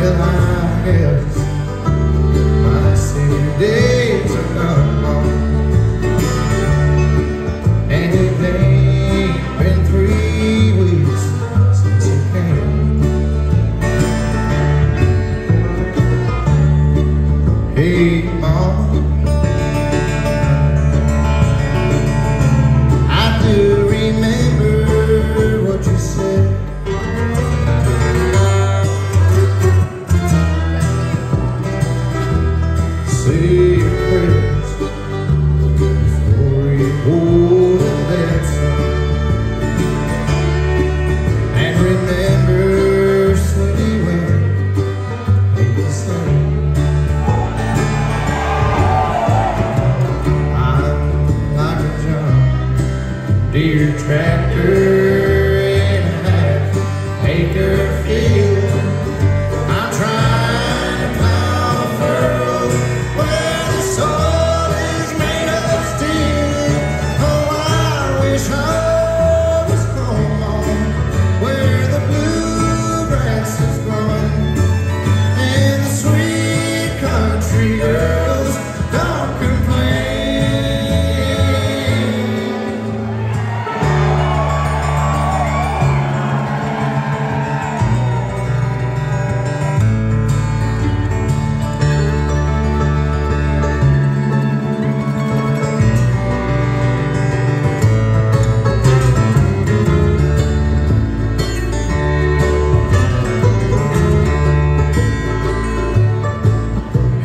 Well, I my days And it ain't been three weeks since you came. Hey. Deere tractor.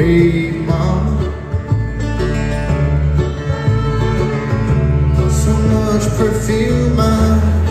Hey. So much perfume. I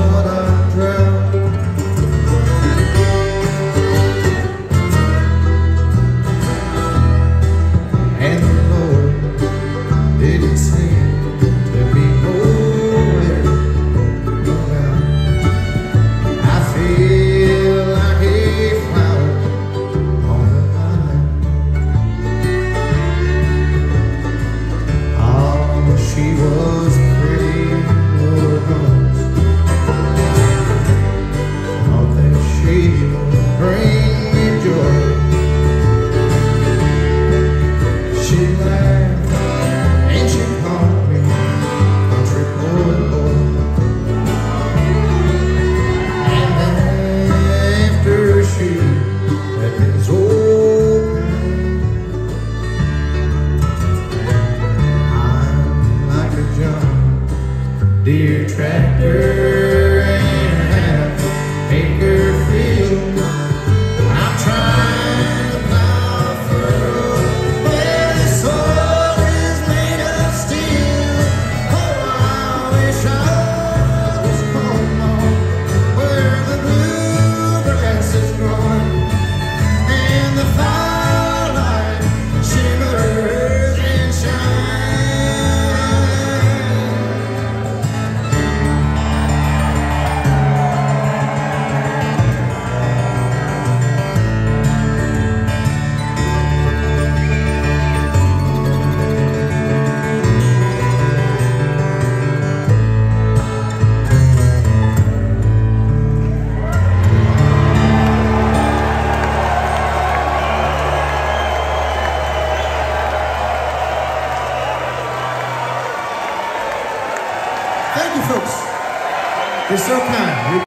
Brooks. You're so kind.